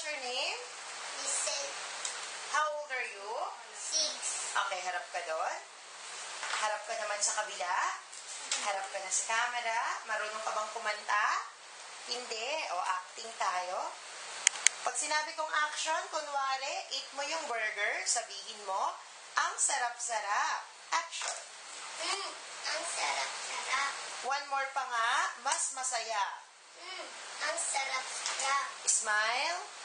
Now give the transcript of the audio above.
what's your name? Listen. How old are you? Six. Okay, harap ka doon. Harap ka naman sa kabila. Mm-hmm. Harap ka na sa camera. Marunong ka bang kumanta? Hindi. O, acting tayo. Pag sinabi kong action, kunwari, eat mo yung burger, sabihin mo, ang sarap-sarap. Action. Mm, ang sarap-sarap. One more pa nga, mas masaya. Mm, ang sarap-sarap. Smile.